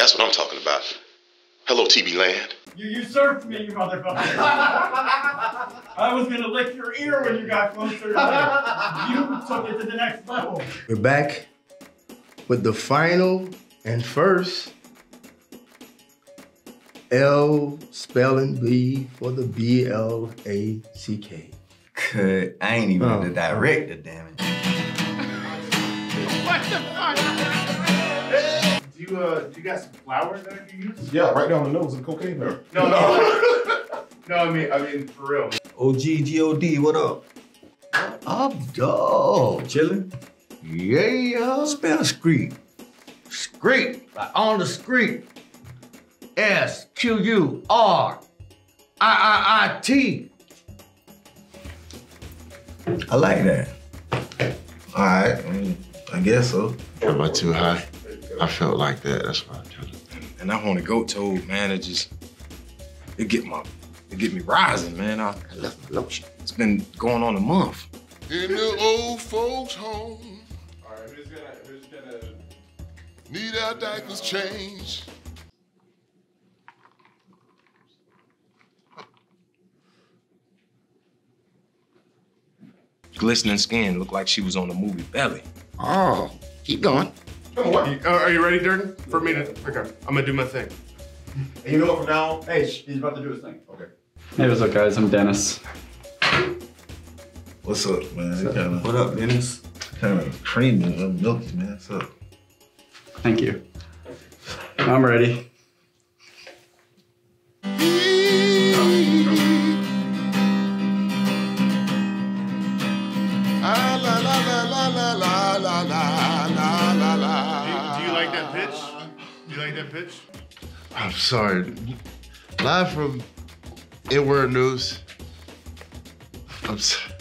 That's what I'm talking about. Hello, TV Land. You usurped me, you motherfucker. I was gonna lick your ear when you got closer to me. You took it to the next level. We're back with the final and first L spelling B for the B L A C K. Cut. I ain't even Oh. the director, damn it. What the fuck? Do you uh do you got some flour that you use? Yeah, right down the nose of cocaine there. No, no. no, I mean I mean for real. OG G-O-D, what up? Up, dog. Chillin'? Yeah. Spell street. Street. Like on the street. S Q U R I I I T. I like that. All right, I, mean, I guess so. Am I too high? I felt like that. That's why I tried to. And I want to go told, man. It just it get my it get me rising, man. I, I left my lotion. It's been going on a month. In the old folks' home, All right, who's gonna who's gonna need our diapers changed. Glistening skin, looked like she was on the movie Belly. Oh, keep going. Come on. Uh, are you ready, Durden? For me to. Okay. I'm gonna do my thing. And you know what? From now, hey, he's about to do his thing. Okay. Hey, what's up, guys? I'm Dennis. What's up, man? What's up? Kinda, what up, Dennis? Kind of creamy, milky, man. What's up? Thank you. I'm ready. Ah, la la la la la la that pitch? You like that pitch? I'm sorry. Live from Inward News. I'm sorry.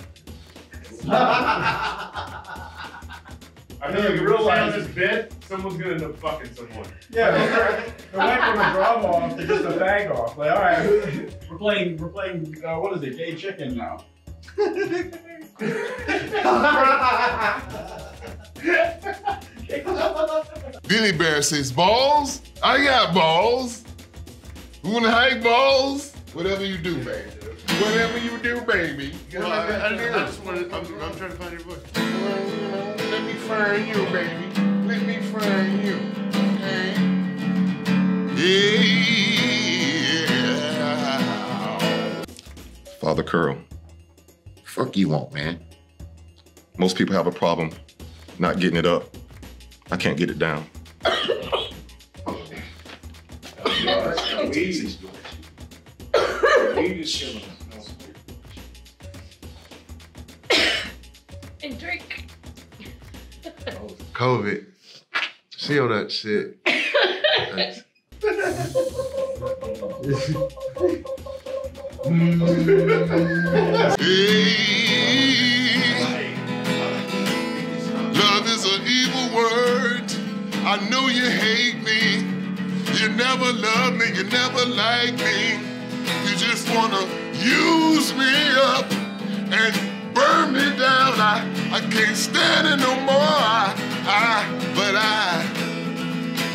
I know you realize this bit, someone's gonna end up fucking someone. Yeah, it went from a drama off to just a bag off. Like, all right, we're playing, we're playing. Uh, what is it? Gay chicken now. Billy Bear says, balls? I got balls. You wanna hike balls? Whatever you do, man. Whatever you do, baby. Well, I, I, I just wanted, I'm, I'm trying to find your voice. Well, you know, let me find you, baby. Let me find you. Okay? Yeah. Father Curl. Fuck you want, man. Most people have a problem not getting it up. I can't get it down. And drink. COVID. See all that shit. Hey. Love is an evil word. I know you hate me. You never love me. You never like me. You just wanna use me up and burn me down. I, I can't stand it no more. I, I, but I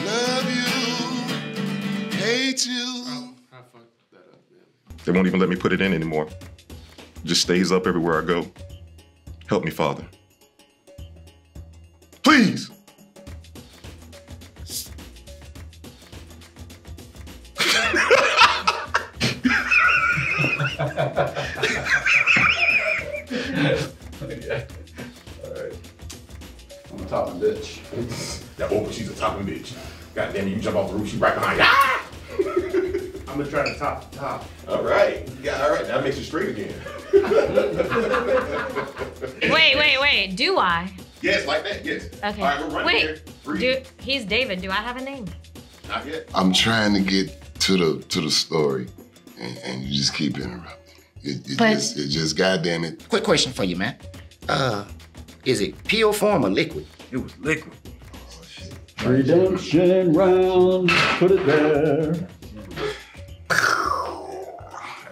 love you, hate you. They won't even let me put it in anymore. Just stays up everywhere I go. Help me, Father. Please. I'm a top bitch. Yeah, oh, but she's a topping bitch. God damn it, you jump off the roof, she right behind you. Ah! I'm gonna try to top the top. All right. Yeah, all right. That makes you straight again. Wait, wait, wait. Do I? yes, like that. Yes. Okay. All right, we're running wait. here. Breathe. Do he's David. Do I have a name? Not yet. I'm trying to get to the to the story, and, and you just keep interrupting. It, it But- just it just goddamn it. Quick question for you, man. Uh, is it pure form or liquid? It was liquid. Redemption round. Put it there.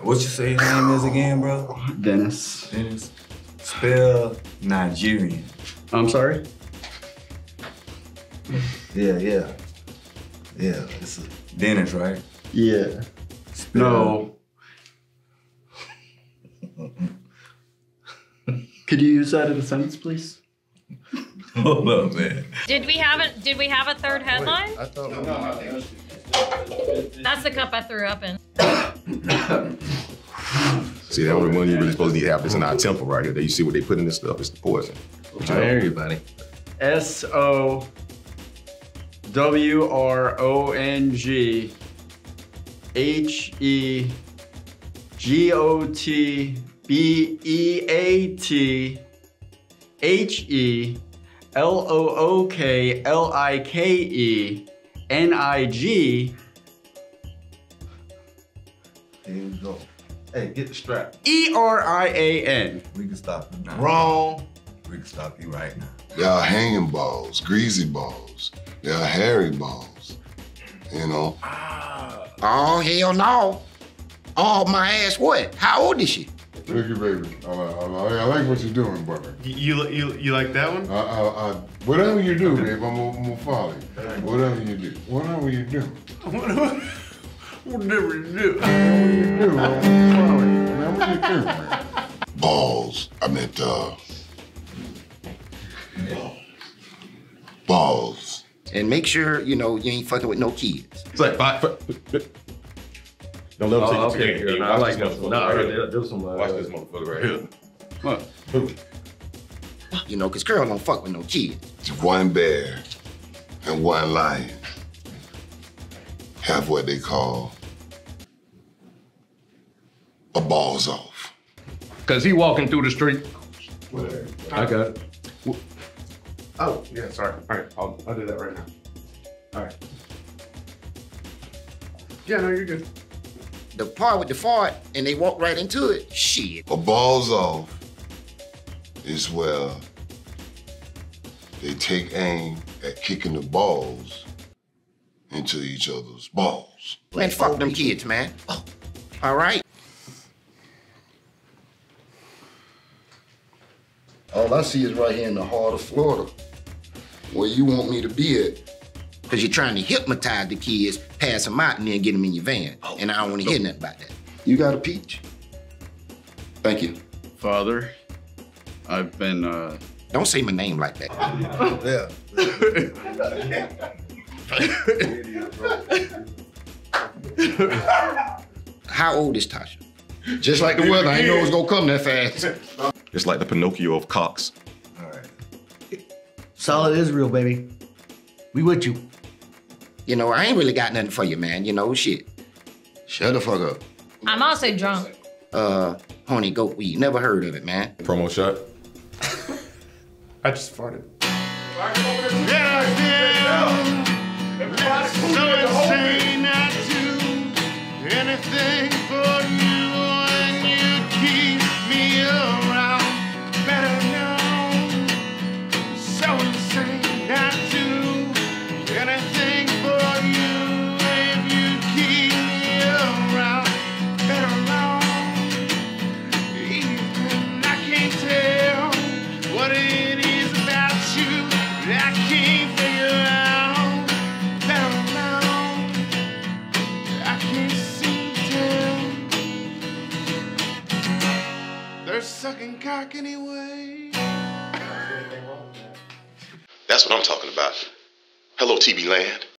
What you say his name is again, bro? Dennis. Dennis. Spell Nigerian. I'm sorry. Yeah, yeah. Yeah, it's a Dennis, right? Yeah. No. Could you use that in a sentence, please? Hold up, man. Did we have a Did we have a third oh, headline? I thought. That's the cup I threw up in. See, that one you really supposed to have this in our temple right here. There you see what they put in this stuff. It's the poison. I hear you, buddy. S O W R O N G H E G O T B E A T H E L O O K L I K E N I G Here you go. Hey, get the strap. E R I A N. We can stop you now. Wrong. We can stop you right now. There are hanging balls, greasy balls. There are hairy balls. You know, ah. Oh, hell no. Oh, my ass what? How old is she? look at baby. I, I, I, I like what you're doing, brother. You you you like that one? I, I, I, whatever you do, babe, I'm gonna, I'm gonna follow you. Whatever you do, whatever you do, Whatever you do. whatever you do, I'm gonna you. Man, what you do. Balls. I meant uh. Balls. And make sure, you know, you ain't fucking with no kids. It's like five. Don't let Oh, them take okay. you. I Watch like this this motherfucker. No, right there- here. there's some, uh, Watch this motherfucker right here. What? You know, cause girl don't fuck with no kids. It's one bear and one lion have what they call a balls off. Cause he walking through the street. Whatever. I got it. Oh, yeah, sorry. All right, I'll, I'll do that right now. All right. Yeah, no, you're good. The part with the fart and they walk right into it. Shit. A balls off is where they take aim at kicking the balls into each other's balls. Man, fuck them kids, man. All right. All I see is right here in the heart of Florida, where you want me to be at. Cause you're trying to hypnotize the kids, pass them out, and then get them in your van. And I don't want to hear nothing about that. You got a peach. Thank you. Father, I've been, uh. Don't say my name like that. How old is Tasha? Just like the weather, I ain't know it was gonna come that fast. It's like the Pinocchio of cocks. All right. Solid Israel, baby. We with you. You know, I ain't really got nothing for you, man. You know, shit. Shut the fuck up. I'm also drunk. Uh, honey goat weed. Never heard of it, man. Promo shot. I just farted. So insane I do anything anyway. That's what I'm talking about. Hello, TV land.